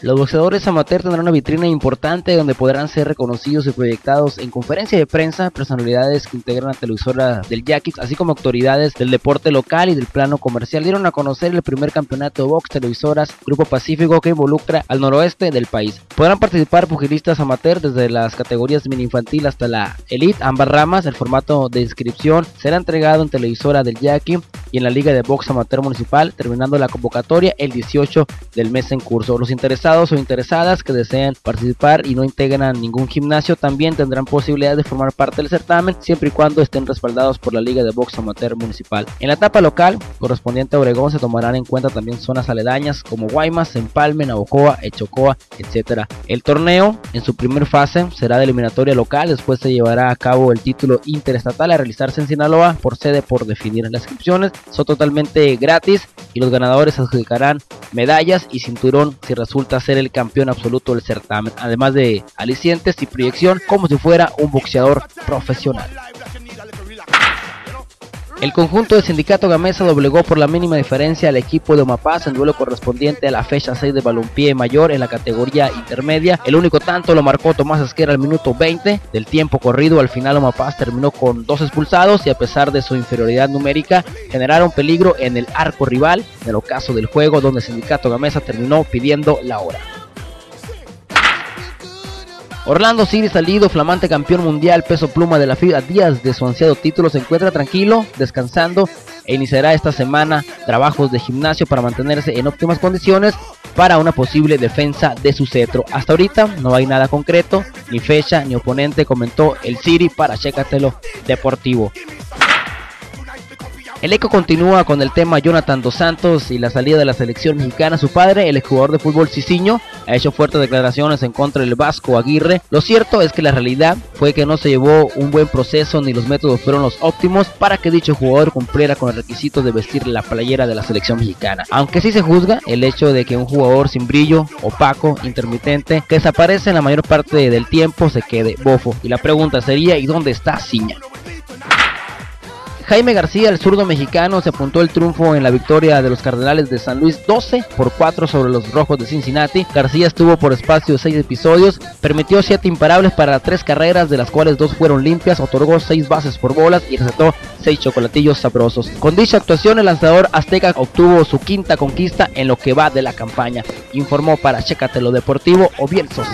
Los boxeadores amateur tendrán una vitrina importante donde podrán ser reconocidos y proyectados en conferencia de prensa personalidades que integran la televisora del Yakix, así como autoridades del deporte local y del plano comercial. Dieron a conocer el primer campeonato de box televisoras Grupo Pacífico que involucra al noroeste del país. Podrán participar pugilistas amateur desde las categorías mini infantil hasta la elite, ambas ramas. El formato de inscripción será entregado en televisora del Yaqui y en la Liga de Box Amateur Municipal, terminando la convocatoria el 18 del mes en curso. Los interesados o interesadas que deseen participar y no integran ningún gimnasio también tendrán posibilidad de formar parte del certamen siempre y cuando estén respaldados por la Liga de Box Amateur Municipal. En la etapa local correspondiente a Oregón se tomarán en cuenta también zonas aledañas como Guaymas, Empalme, Navojoa, Echocoa, etc. El torneo en su primer fase será de eliminatoria local, después se llevará a cabo el título interestatal a realizarse en Sinaloa por sede por definir las inscripciones son totalmente gratis y los ganadores adjudicarán medallas y cinturón si resulta ser el campeón absoluto del certamen, además de alicientes y proyección como si fuera un boxeador profesional. El conjunto de Sindicato Gamesa doblegó por la mínima diferencia al equipo de Omapaz en duelo correspondiente a la fecha 6 de balompié mayor en la categoría intermedia. El único tanto lo marcó Tomás Esquera al minuto 20 del tiempo corrido. Al final Omapaz terminó con dos expulsados y a pesar de su inferioridad numérica generaron peligro en el arco rival en el ocaso del juego donde Sindicato Gamesa terminó pidiendo la hora. Orlando City salido, flamante campeón mundial peso pluma de la FIBA, días de su ansiado título, se encuentra tranquilo, descansando e iniciará esta semana trabajos de gimnasio para mantenerse en óptimas condiciones para una posible defensa de su cetro. Hasta ahorita no hay nada concreto, ni fecha, ni oponente, comentó el City para Chécatelo Deportivo. El eco continúa con el tema Jonathan Dos Santos y la salida de la selección mexicana. Su padre, el exjugador de fútbol Cicinho, ha hecho fuertes declaraciones en contra del Vasco Aguirre. Lo cierto es que la realidad fue que no se llevó un buen proceso ni los métodos fueron los óptimos para que dicho jugador cumpliera con el requisito de vestir la playera de la selección mexicana. Aunque sí se juzga el hecho de que un jugador sin brillo, opaco, intermitente, que desaparece en la mayor parte del tiempo, se quede bofo. Y la pregunta sería, ¿y dónde está Ciña? Jaime García, el zurdo mexicano, se apuntó el triunfo en la victoria de los Cardenales de San Luis 12 por 4 sobre los Rojos de Cincinnati. García estuvo por espacio de 6 episodios, permitió 7 imparables para 3 carreras, de las cuales 2 fueron limpias, otorgó 6 bases por bolas y recetó 6 chocolatillos sabrosos. Con dicha actuación, el lanzador azteca obtuvo su quinta conquista en lo que va de la campaña, informó para Chécate lo Deportivo Obielsos.